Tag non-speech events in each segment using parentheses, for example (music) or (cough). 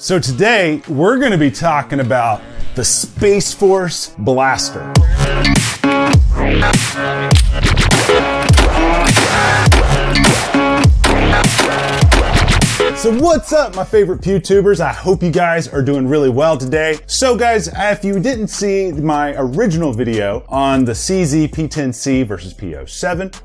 So today we're going to be talking about the Space Force Blaster. So what's up, my favorite PewTubers? I hope you guys are doing really well today. So guys, if you didn't see my original video on the CZ P10C versus P07,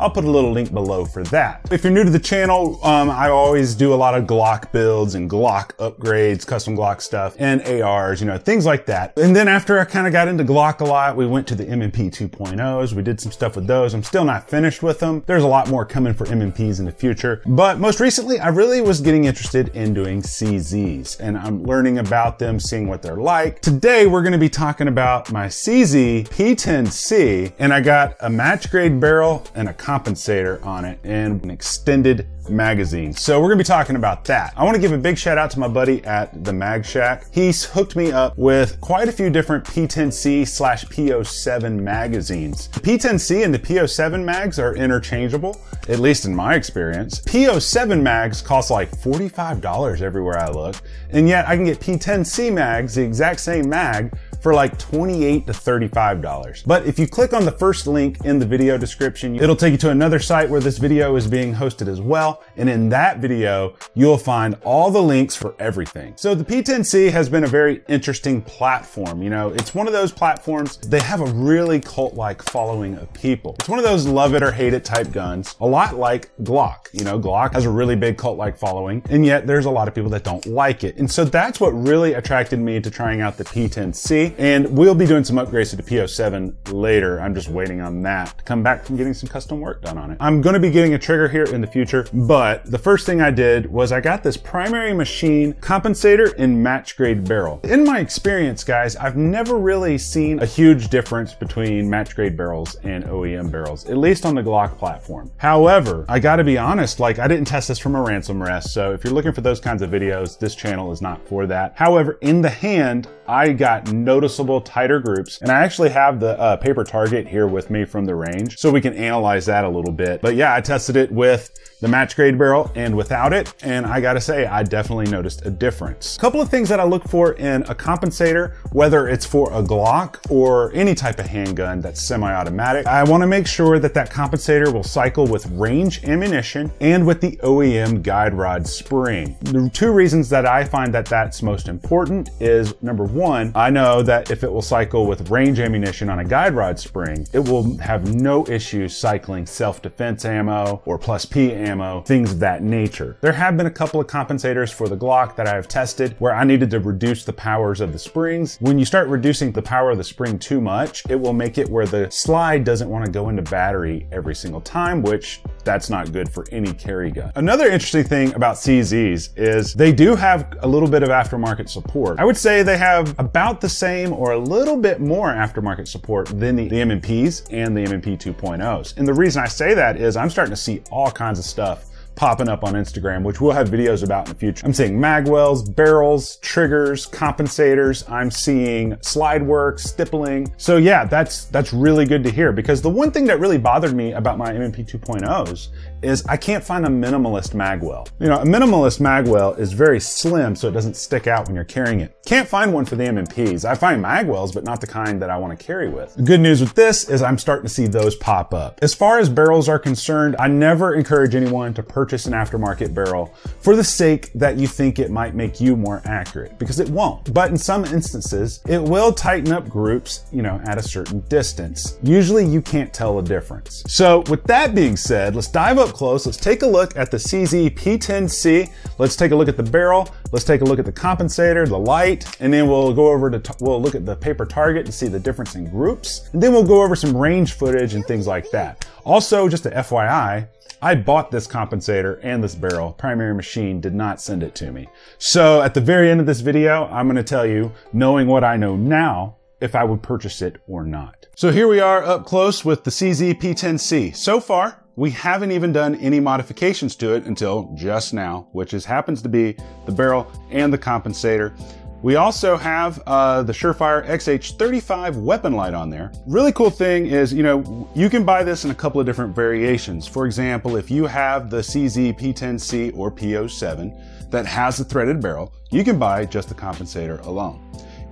I'll put a little link below for that. If you're new to the channel, um, I always do a lot of Glock builds and Glock upgrades, custom Glock stuff, and ARs, you know, things like that. And then after I kind of got into Glock a lot, we went to the M&P 2.0s. We did some stuff with those. I'm still not finished with them. There's a lot more coming for M&Ps in the future. But most recently, I really was getting interested in doing CZs and I'm learning about them, seeing what they're like. Today, we're going to be talking about my CZ P10C and I got a match grade barrel and a compensator on it and an extended magazine. So we're gonna be talking about that. I wanna give a big shout out to my buddy at the Mag Shack. He's hooked me up with quite a few different P10C slash P07 magazines. The P10C and the P07 mags are interchangeable, at least in my experience. P07 mags cost like $45 everywhere I look, and yet I can get P10C mags, the exact same mag, for like 28 to $35. But if you click on the first link in the video description, it'll take you to another site where this video is being hosted as well. And in that video, you'll find all the links for everything. So the P10C has been a very interesting platform. You know, it's one of those platforms, they have a really cult-like following of people. It's one of those love it or hate it type guns, a lot like Glock. You know, Glock has a really big cult-like following, and yet there's a lot of people that don't like it. And so that's what really attracted me to trying out the P10C and we'll be doing some upgrades to the P07 later. I'm just waiting on that to come back from getting some custom work done on it. I'm gonna be getting a trigger here in the future, but the first thing I did was I got this primary machine compensator in match grade barrel. In my experience, guys, I've never really seen a huge difference between match grade barrels and OEM barrels, at least on the Glock platform. However, I gotta be honest, like I didn't test this from a ransom rest, so if you're looking for those kinds of videos, this channel is not for that. However, in the hand, I got noticeable tighter groups. And I actually have the uh, paper target here with me from the range, so we can analyze that a little bit. But yeah, I tested it with the match grade barrel and without it. And I gotta say, I definitely noticed a difference. A couple of things that I look for in a compensator, whether it's for a Glock or any type of handgun that's semi-automatic, I wanna make sure that that compensator will cycle with range ammunition and with the OEM guide rod spring. The two reasons that I find that that's most important is number one, I know that if it will cycle with range ammunition on a guide rod spring, it will have no issues cycling self-defense ammo or plus P ammo, things of that nature. There have been a couple of compensators for the Glock that I have tested where I needed to reduce the powers of the springs. When you start reducing the power of the spring too much, it will make it where the slide doesn't want to go into battery every single time, which that's not good for any carry gun. Another interesting thing about CZs is they do have a little bit of aftermarket support. I would say they have about the same or a little bit more aftermarket support than the, the M&Ps and the M&P 2.0s. And the reason I say that is I'm starting to see all kinds of stuff popping up on Instagram, which we'll have videos about in the future. I'm seeing magwells, barrels, triggers, compensators. I'm seeing slide work, stippling. So yeah, that's that's really good to hear because the one thing that really bothered me about my M&P 2.0s is I can't find a minimalist magwell. You know, a minimalist magwell is very slim so it doesn't stick out when you're carrying it. Can't find one for the M&Ps. I find magwells, but not the kind that I want to carry with. The good news with this is I'm starting to see those pop up. As far as barrels are concerned, I never encourage anyone to purchase an aftermarket barrel for the sake that you think it might make you more accurate, because it won't. But in some instances, it will tighten up groups, you know, at a certain distance. Usually you can't tell a difference. So with that being said, let's dive up close. Let's take a look at the CZ P10C. Let's take a look at the barrel. Let's take a look at the compensator, the light, and then we'll go over to, we'll look at the paper target to see the difference in groups. And then we'll go over some range footage and things like that. Also, just a FYI, I bought this compensator and this barrel. Primary Machine did not send it to me. So at the very end of this video, I'm going to tell you, knowing what I know now, if I would purchase it or not. So here we are up close with the CZ P10C. So far, we haven't even done any modifications to it until just now, which is happens to be the barrel and the compensator. We also have uh, the Surefire XH35 weapon light on there. Really cool thing is, you know, you can buy this in a couple of different variations. For example, if you have the CZ P10C or P07 that has a threaded barrel, you can buy just the compensator alone.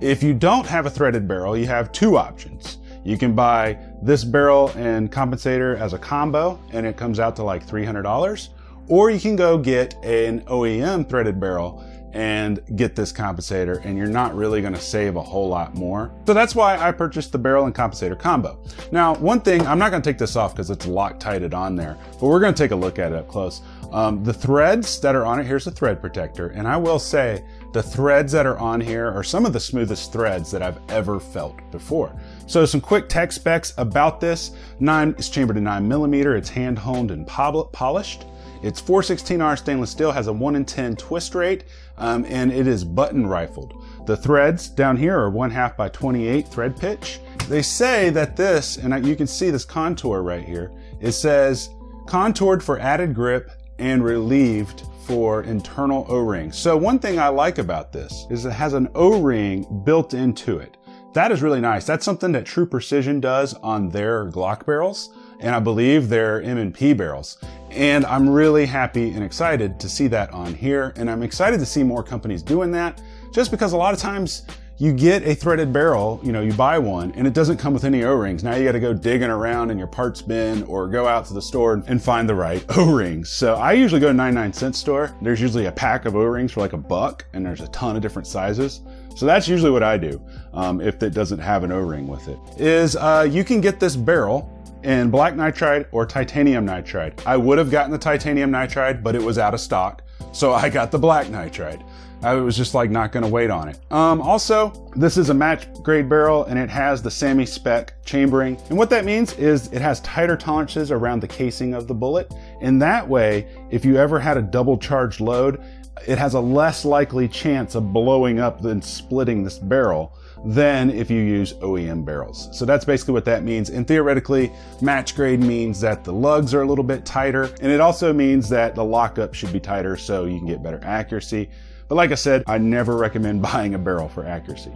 If you don't have a threaded barrel, you have two options. You can buy this barrel and compensator as a combo and it comes out to like $300. Or you can go get an OEM threaded barrel and get this compensator and you're not really gonna save a whole lot more. So that's why I purchased the barrel and compensator combo. Now, one thing, I'm not gonna take this off because it's Loctited on there, but we're gonna take a look at it up close. Um, the threads that are on it, here's the thread protector, and I will say the threads that are on here are some of the smoothest threads that I've ever felt before. So some quick tech specs about this. Nine, it's chambered to nine millimeter, it's hand honed and polished. It's 416R stainless steel, has a 1 in 10 twist rate, um, and it is button rifled. The threads down here are 1 half by 28 thread pitch. They say that this, and you can see this contour right here, it says contoured for added grip and relieved for internal O-ring. So one thing I like about this is it has an O-ring built into it. That is really nice. That's something that True Precision does on their Glock barrels and I believe they're M&P barrels. And I'm really happy and excited to see that on here. And I'm excited to see more companies doing that just because a lot of times you get a threaded barrel, you know, you buy one and it doesn't come with any O-rings. Now you got to go digging around in your parts bin or go out to the store and find the right (laughs) O-rings. So I usually go to 99 cent store. There's usually a pack of O-rings for like a buck and there's a ton of different sizes. So that's usually what I do um, if it doesn't have an O-ring with it. Is uh, you can get this barrel in black nitride or titanium nitride. I would have gotten the titanium nitride, but it was out of stock. So I got the black nitride. I was just like not gonna wait on it. Um, also, this is a match grade barrel and it has the SAAMI spec chambering. And what that means is it has tighter tolerances around the casing of the bullet. And that way, if you ever had a double charged load, it has a less likely chance of blowing up than splitting this barrel than if you use OEM barrels. So that's basically what that means. And theoretically, match grade means that the lugs are a little bit tighter, and it also means that the lockup should be tighter so you can get better accuracy. But like I said, I never recommend (laughs) buying a barrel for accuracy.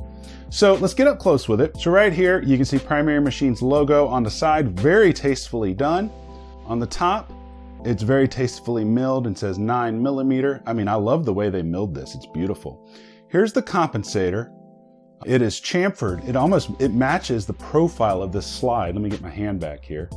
So let's get up close with it. So right here, you can see Primary Machines logo on the side, very tastefully done. On the top, it's very tastefully milled and says nine millimeter. I mean, I love the way they milled this. It's beautiful. Here's the compensator. It is chamfered. It almost, it matches the profile of this slide. Let me get my hand back here.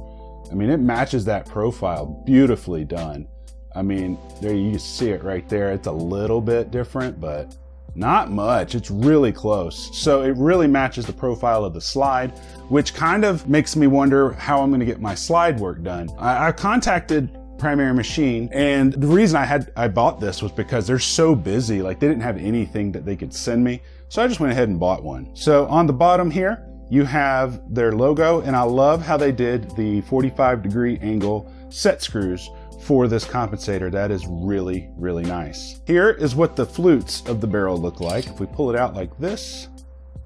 I mean, it matches that profile. Beautifully done. I mean, there you see it right there. It's a little bit different, but not much. It's really close. So it really matches the profile of the slide, which kind of makes me wonder how I'm going to get my slide work done. I, I contacted primary machine. And the reason I had I bought this was because they're so busy. Like they didn't have anything that they could send me. So I just went ahead and bought one. So on the bottom here, you have their logo and I love how they did the 45 degree angle set screws for this compensator. That is really, really nice. Here is what the flutes of the barrel look like. If we pull it out like this,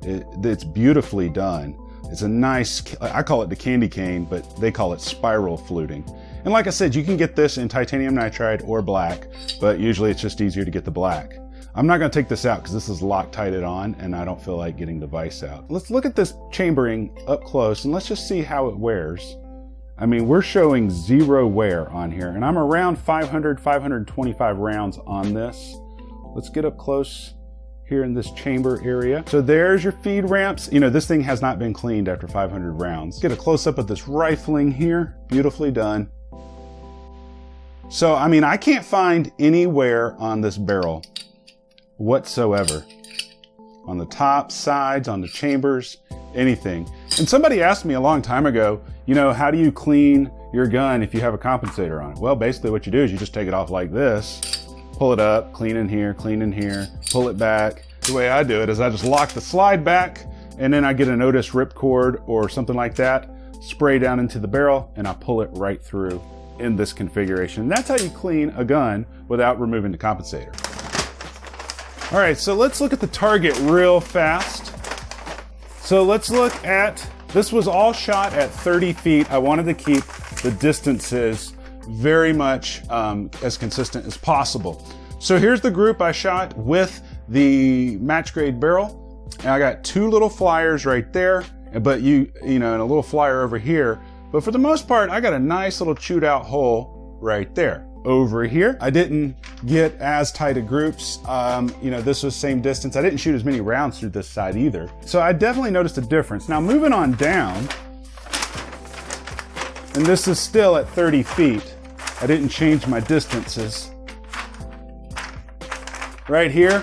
it, it's beautifully done. It's a nice, I call it the candy cane, but they call it spiral fluting. And like I said, you can get this in titanium nitride or black, but usually it's just easier to get the black. I'm not gonna take this out because this is Loctited on and I don't feel like getting the vise out. Let's look at this chambering up close and let's just see how it wears. I mean, we're showing zero wear on here and I'm around 500, 525 rounds on this. Let's get up close here in this chamber area. So there's your feed ramps. You know, this thing has not been cleaned after 500 rounds. Get a close up of this rifling here. Beautifully done. So, I mean, I can't find anywhere on this barrel whatsoever. On the top, sides, on the chambers, anything. And somebody asked me a long time ago, you know, how do you clean your gun if you have a compensator on it? Well, basically what you do is you just take it off like this, pull it up, clean in here, clean in here, pull it back. The way I do it is I just lock the slide back and then I get an Otis ripcord or something like that, spray down into the barrel and I pull it right through in this configuration. That's how you clean a gun without removing the compensator. All right, so let's look at the target real fast. So let's look at, this was all shot at 30 feet. I wanted to keep the distances very much um, as consistent as possible. So here's the group I shot with the match grade barrel. And I got two little flyers right there, but you, you know, and a little flyer over here. But for the most part, I got a nice little chewed out hole right there. Over here, I didn't get as tight of groups. Um, you know, this was same distance. I didn't shoot as many rounds through this side either. So I definitely noticed a difference. Now moving on down, and this is still at 30 feet. I didn't change my distances. Right here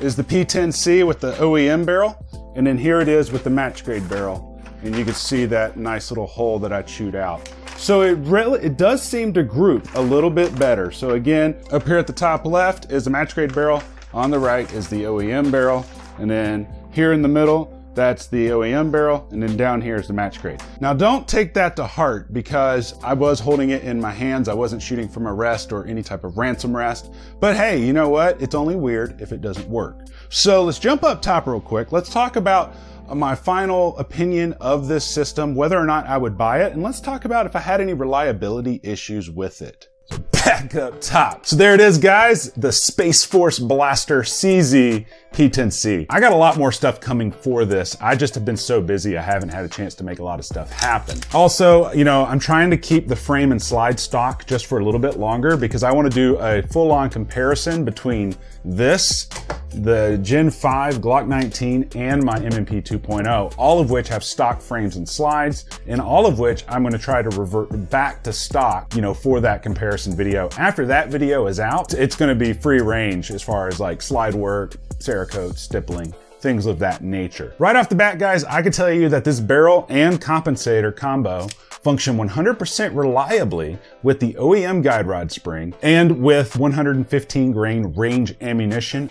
is the P10C with the OEM barrel, and then here it is with the match grade barrel. And you can see that nice little hole that I chewed out. So it really, it does seem to group a little bit better. So again, up here at the top left is the match grade barrel. On the right is the OEM barrel. And then here in the middle that's the OEM barrel, and then down here is the match grade. Now don't take that to heart because I was holding it in my hands. I wasn't shooting from a rest or any type of ransom rest. But hey, you know what? It's only weird if it doesn't work. So let's jump up top real quick. Let's talk about my final opinion of this system, whether or not I would buy it, and let's talk about if I had any reliability issues with it back up top. So there it is, guys, the Space Force Blaster CZ P10C. I got a lot more stuff coming for this. I just have been so busy, I haven't had a chance to make a lot of stuff happen. Also, you know, I'm trying to keep the frame and slide stock just for a little bit longer because I want to do a full-on comparison between this the Gen 5 Glock 19 and my M&P 2.0, all of which have stock frames and slides, and all of which I'm gonna try to revert back to stock, you know, for that comparison video. After that video is out, it's gonna be free range as far as like slide work, Cerakote, stippling, things of that nature. Right off the bat, guys, I can tell you that this barrel and compensator combo function 100% reliably with the OEM guide rod spring and with 115 grain range ammunition.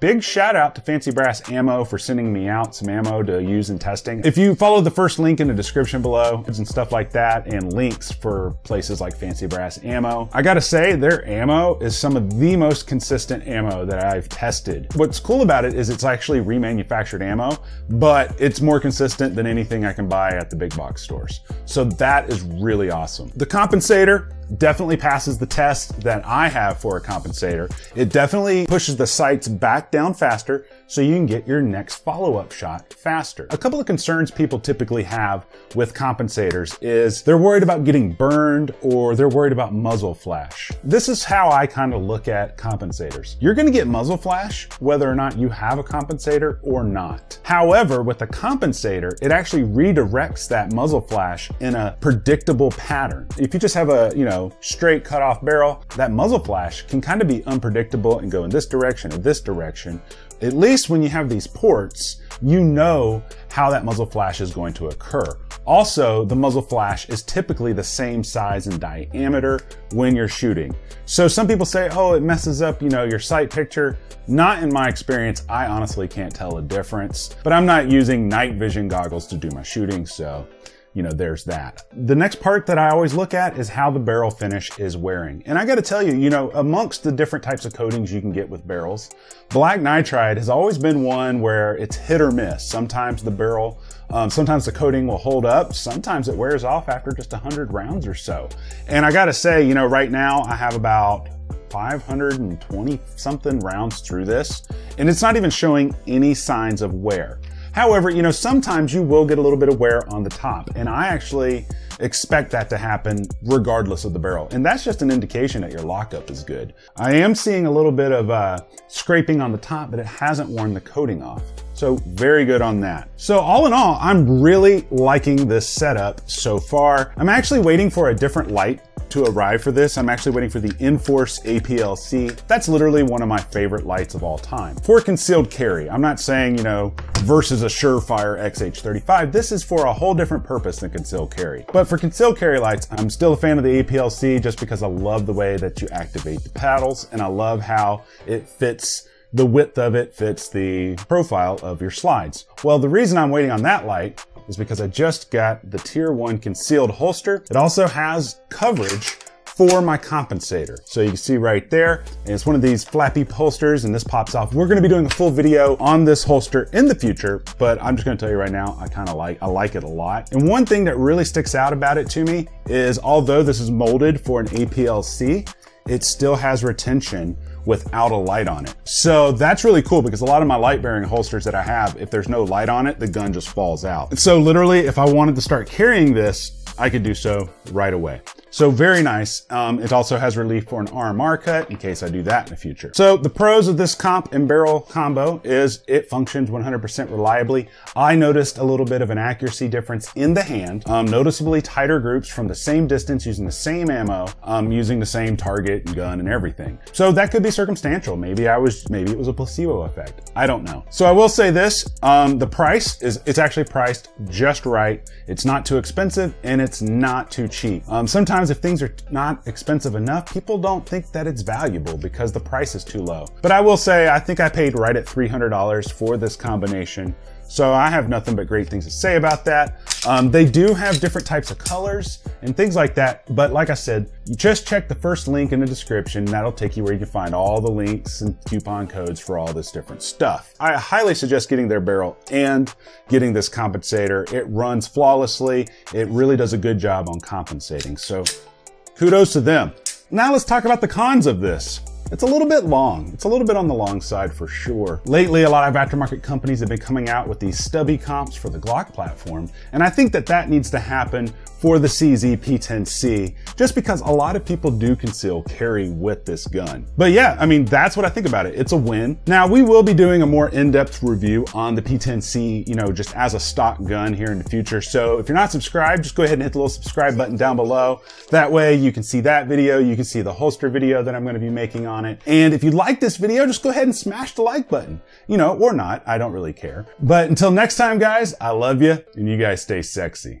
Big shout out to Fancy Brass Ammo for sending me out some ammo to use in testing. If you follow the first link in the description below and stuff like that and links for places like Fancy Brass Ammo, I gotta say their ammo is some of the most consistent ammo that I've tested. What's cool about it is it's actually remanufactured ammo, but it's more consistent than anything I can buy at the big box stores. So that is really awesome. The compensator, definitely passes the test that I have for a compensator. It definitely pushes the sights back down faster so you can get your next follow-up shot faster. A couple of concerns people typically have with compensators is they're worried about getting burned or they're worried about muzzle flash. This is how I kind of look at compensators. You're gonna get muzzle flash whether or not you have a compensator or not. However, with a compensator, it actually redirects that muzzle flash in a predictable pattern. If you just have a, you know, straight cut off barrel, that muzzle flash can kind of be unpredictable and go in this direction or this direction at least when you have these ports, you know how that muzzle flash is going to occur. Also, the muzzle flash is typically the same size and diameter when you're shooting. So some people say, oh, it messes up, you know, your sight picture. Not in my experience. I honestly can't tell a difference, but I'm not using night vision goggles to do my shooting. So you know, there's that. The next part that I always look at is how the barrel finish is wearing. And I gotta tell you, you know, amongst the different types of coatings you can get with barrels, black nitride has always been one where it's hit or miss. Sometimes the barrel, um, sometimes the coating will hold up. Sometimes it wears off after just 100 rounds or so. And I gotta say, you know, right now I have about 520 something rounds through this, and it's not even showing any signs of wear. However, you know, sometimes you will get a little bit of wear on the top and I actually expect that to happen regardless of the barrel. And that's just an indication that your lockup is good. I am seeing a little bit of uh, scraping on the top, but it hasn't worn the coating off. So very good on that. So all in all, I'm really liking this setup so far. I'm actually waiting for a different light to arrive for this. I'm actually waiting for the Inforce APL-C. That's literally one of my favorite lights of all time. For concealed carry, I'm not saying, you know, versus a Surefire XH35. This is for a whole different purpose than concealed carry. But for concealed carry lights, I'm still a fan of the APL-C just because I love the way that you activate the paddles and I love how it fits the width of it fits the profile of your slides. Well, the reason I'm waiting on that light is because I just got the tier one concealed holster. It also has coverage for my compensator. So you can see right there, and it's one of these flappy holsters and this pops off. We're gonna be doing a full video on this holster in the future, but I'm just gonna tell you right now, I kinda like, I like it a lot. And one thing that really sticks out about it to me is although this is molded for an APL-C, it still has retention without a light on it. So that's really cool because a lot of my light bearing holsters that I have, if there's no light on it, the gun just falls out. So literally, if I wanted to start carrying this, I could do so right away. So very nice. Um, it also has relief for an RMR cut in case I do that in the future. So the pros of this comp and barrel combo is it functions 100% reliably. I noticed a little bit of an accuracy difference in the hand, um, noticeably tighter groups from the same distance using the same ammo, um, using the same target and gun and everything. So that could be circumstantial. Maybe I was, maybe it was a placebo effect. I don't know. So I will say this, um, the price is, it's actually priced just right. It's not too expensive and it's not too cheap. Um, sometimes if things are not expensive enough, people don't think that it's valuable because the price is too low. But I will say, I think I paid right at $300 for this combination. So I have nothing but great things to say about that. Um, they do have different types of colors and things like that. But like I said, you just check the first link in the description. That'll take you where you can find all the links and coupon codes for all this different stuff. I highly suggest getting their barrel and getting this compensator. It runs flawlessly. It really does a good job on compensating. So kudos to them. Now let's talk about the cons of this. It's a little bit long. It's a little bit on the long side for sure. Lately, a lot of aftermarket companies have been coming out with these stubby comps for the Glock platform, and I think that that needs to happen for the CZ P10C, just because a lot of people do conceal carry with this gun. But yeah, I mean, that's what I think about it. It's a win. Now, we will be doing a more in-depth review on the P10C, you know, just as a stock gun here in the future. So if you're not subscribed, just go ahead and hit the little subscribe button down below. That way you can see that video, you can see the holster video that I'm gonna be making on it. And if you like this video, just go ahead and smash the like button, you know, or not, I don't really care. But until next time, guys, I love you and you guys stay sexy.